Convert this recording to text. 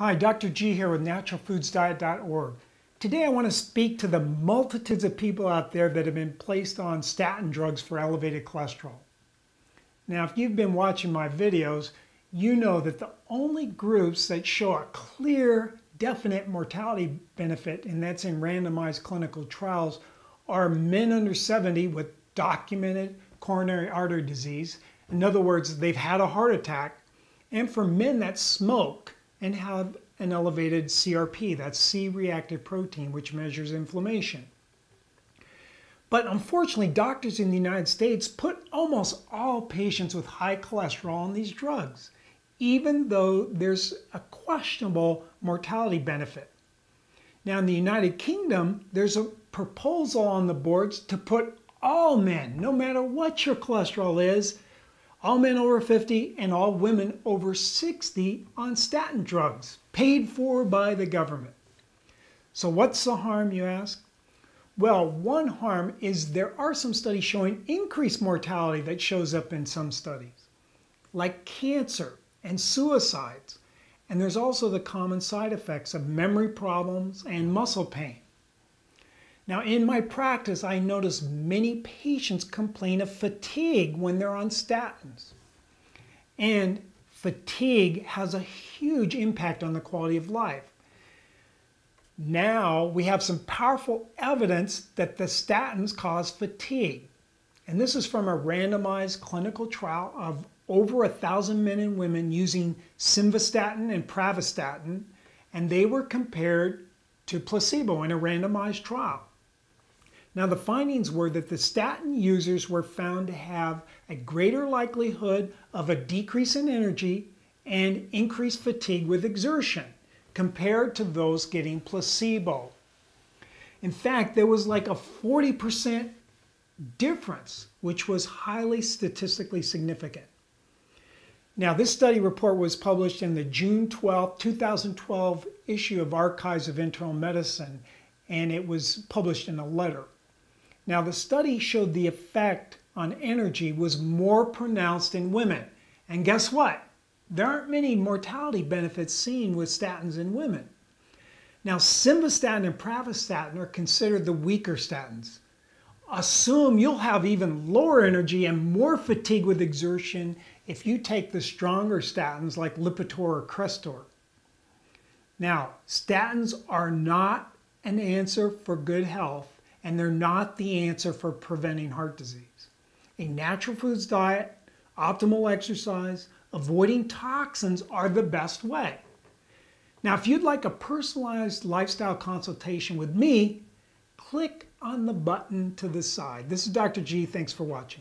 Hi, Dr. G here with naturalfoodsdiet.org. Today I want to speak to the multitudes of people out there that have been placed on statin drugs for elevated cholesterol. Now, if you've been watching my videos, you know that the only groups that show a clear, definite mortality benefit, and that's in randomized clinical trials, are men under 70 with documented coronary artery disease. In other words, they've had a heart attack, and for men that smoke and have an elevated CRP, that's C-reactive protein, which measures inflammation. But unfortunately, doctors in the United States put almost all patients with high cholesterol on these drugs, even though there's a questionable mortality benefit. Now, in the United Kingdom, there's a proposal on the boards to put all men, no matter what your cholesterol is, all men over 50 and all women over 60 on statin drugs, paid for by the government. So, what's the harm, you ask? Well, one harm is there are some studies showing increased mortality that shows up in some studies, like cancer and suicides. And there's also the common side effects of memory problems and muscle pain. Now, in my practice, I notice many patients complain of fatigue when they're on statins. And fatigue has a huge impact on the quality of life. Now we have some powerful evidence that the statins cause fatigue. And this is from a randomized clinical trial of over a thousand men and women using simvastatin and pravastatin, and they were compared to placebo in a randomized trial. Now, the findings were that the statin users were found to have a greater likelihood of a decrease in energy and increased fatigue with exertion compared to those getting placebo. In fact, there was like a 40% difference, which was highly statistically significant. Now, this study report was published in the June 12, 2012 issue of Archives of Internal Medicine, and it was published in a letter. Now, the study showed the effect on energy was more pronounced in women. And guess what? There aren't many mortality benefits seen with statins in women. Now, simvastatin and pravastatin are considered the weaker statins. Assume you'll have even lower energy and more fatigue with exertion if you take the stronger statins like Lipitor or Crestor. Now, statins are not an answer for good health and they're not the answer for preventing heart disease. A natural foods diet, optimal exercise, avoiding toxins are the best way. Now, if you'd like a personalized lifestyle consultation with me, click on the button to the side. This is Dr. G. Thanks for watching.